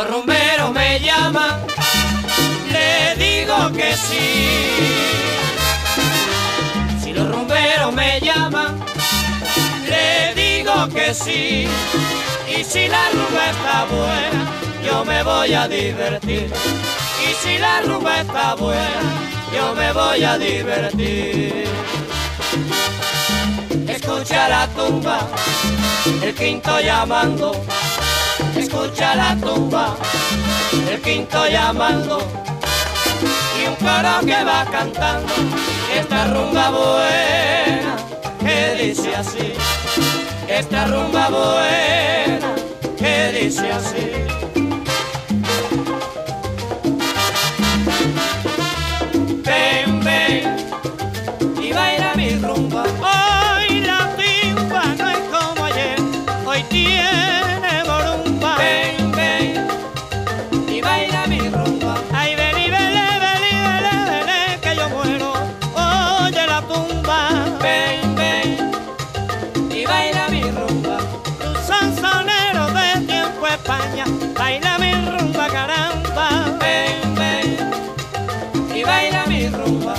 los rumberos me llaman, le digo que sí. Si los rumberos me llaman, le digo que sí. Y si la rumba está buena, yo me voy a divertir. Y si la rumba está buena, yo me voy a divertir. Escucha la tumba, el quinto llamando. Escucha la tumba, el quinto llamando. Y un coro que va cantando esta rumba buena que dice así. Esta rumba buena que dice así. y baila mi rumba. Ay, vení, vele, vení, vele, vele, que yo muero, oye la tumba. Ven, ven, y baila mi rumba. Tu sansonero de tiempo España, baila mi rumba, caramba. Ven, ven, y baila mi rumba.